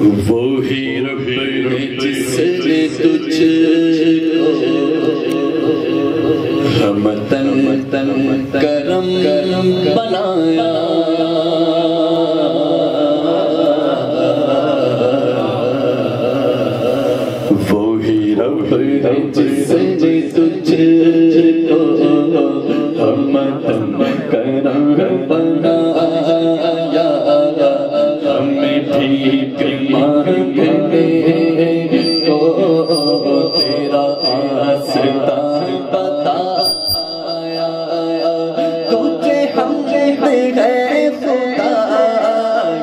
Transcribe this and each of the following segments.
वो ही रब जिसने तुझको हम तन तन करम करम बनाया वो ही रब जिसने तुझको हम तन करम बनाया।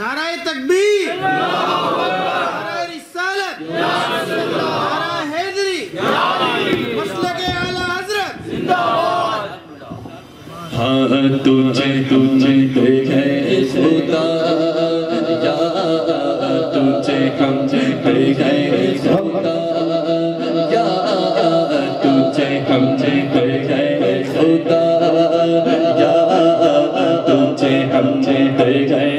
नाराय तकबीर। नाराय रिसालत। नाराय हैदरी। मसलक आला हज़रत। हाँ तुझे तुझे गए खुदा। या तुझे हम गए खुदा। या हम गए खुदा।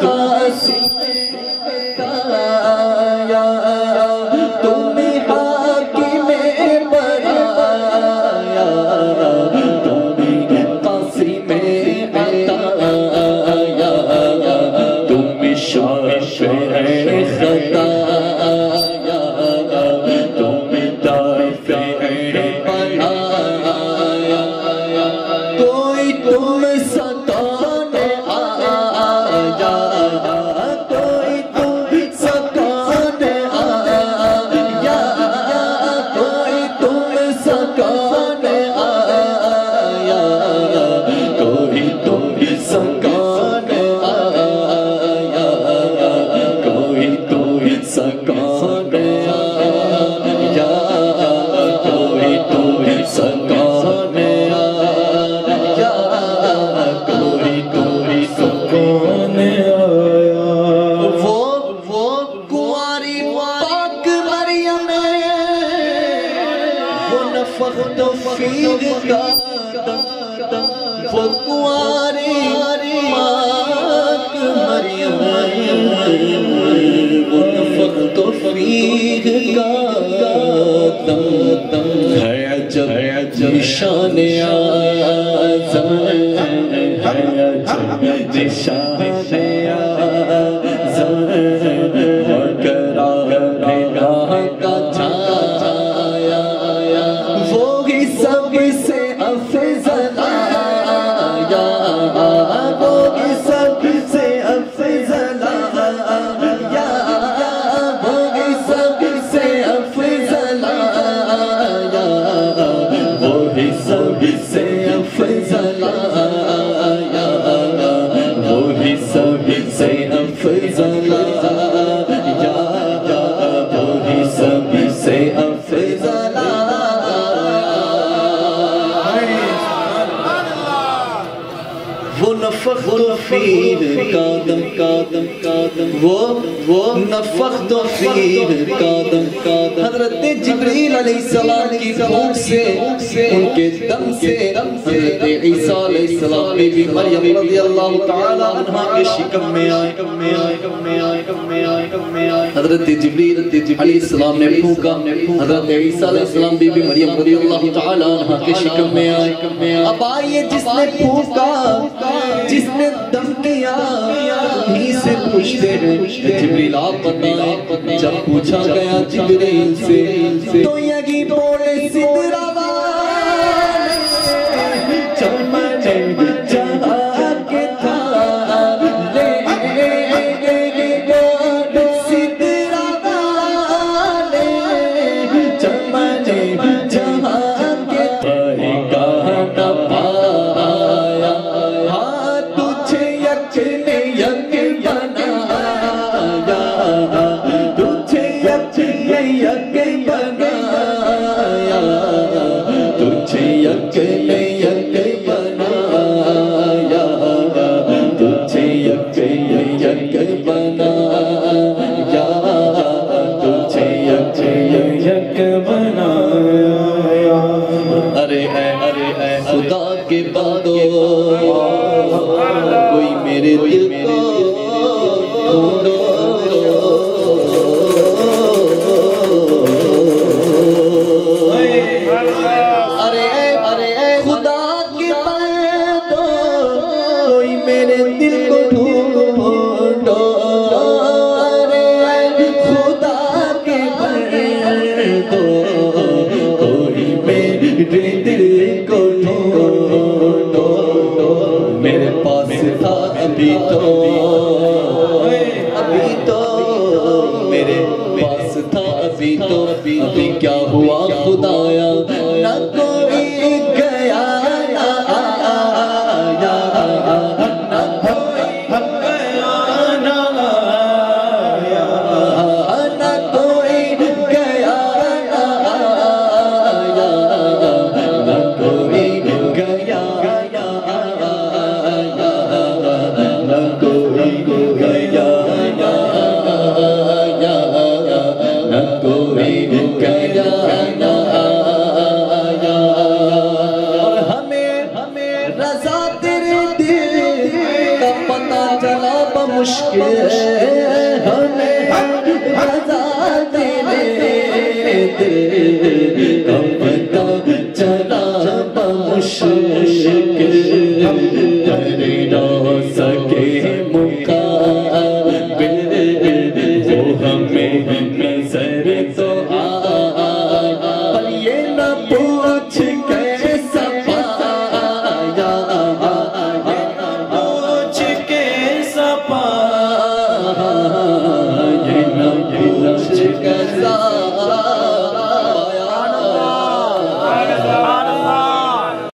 doce. दा दम फकारि फक्त फ्रीदम तम हया जया जान हरिया जग ज फीर कादम कादम कादम वो वो नफख तो फीर कादम कादम हज़रत जिब्रील अलैहिस्सलाम की भूख से उनके दम से हज़रत ईसा अलैहिस्सलाम बीबी मरियम रज़ियल्लाहु तआला अन्हा के शिकम में आए कम में आए कम में आए कम में आए कम में आए हज़रत जिब्रील अलैहिस्सलाम ने फूका हज़रत ईसा अलैहिस्सलाम बीबी मरियम रज़ियल्लाहु तआला अन्हा के शिकम में आए अब आइए जिसने फूका जिसने दम किया से पूछते जिब्रील आप बताएँ जब पूछा गया जिब्रील से तो यही बोले सिदरा अके बन अभी तो मेरे पास था अभी तो अभी क्या हुआ खुदा? मुश्किल हमें बता तेरे दिल पता चला मुश्किल तेरे